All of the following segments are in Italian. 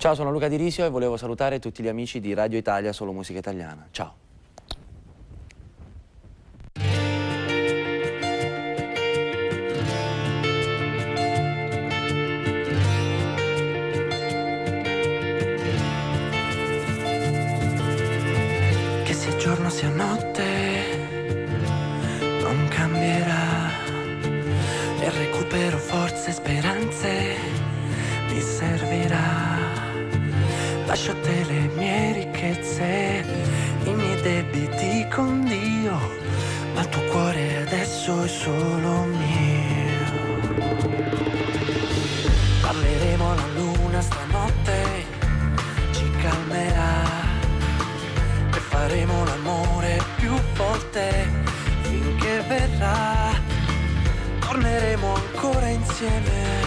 Ciao, sono Luca Di Risio e volevo salutare tutti gli amici di Radio Italia Solo Musica Italiana. Ciao. Che sia giorno sia notte, non cambierà. E recupero forze e speranze, mi servirà. Lascio te le mie ricchezze, i miei debiti con Dio, ma il tuo cuore adesso è solo mio. Parleremo alla luna stanotte, ci calmerà e faremo l'amore più volte finché verrà. Torneremo ancora insieme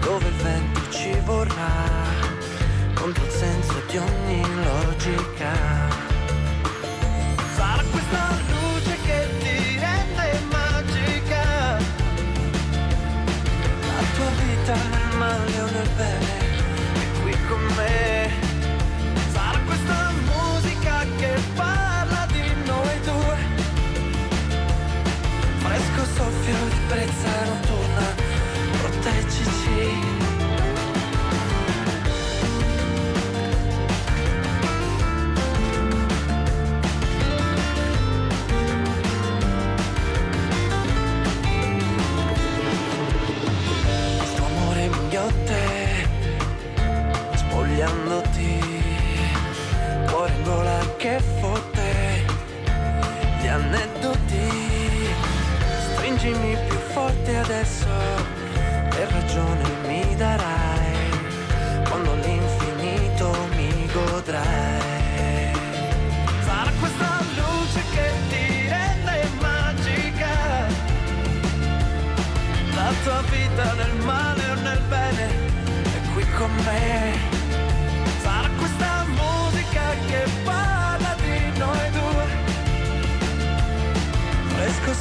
dove il vento ci vorrà spogliandoti, cuore in gola che fotte, gli aneddoti, stringimi più forte adesso, che ragione mi darai,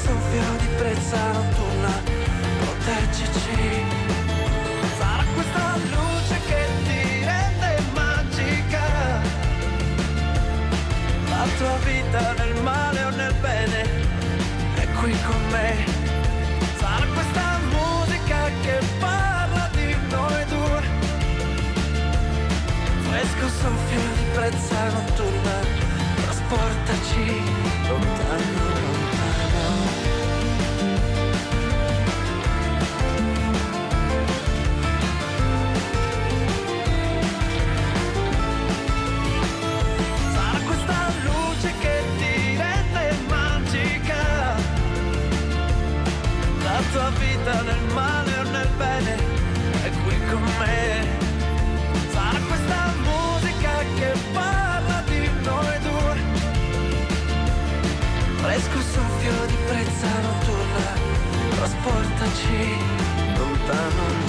soffio di brezza notturna, proteggici. Sarà questa luce che ti rende magica. La tua vita nel male o nel bene è qui con me. Sarà questa musica che parla di noi due. Fresco soffio di brezza notturna, trasportaci lontano. Esco un soffio di prezza notturna, trasportaci lontano.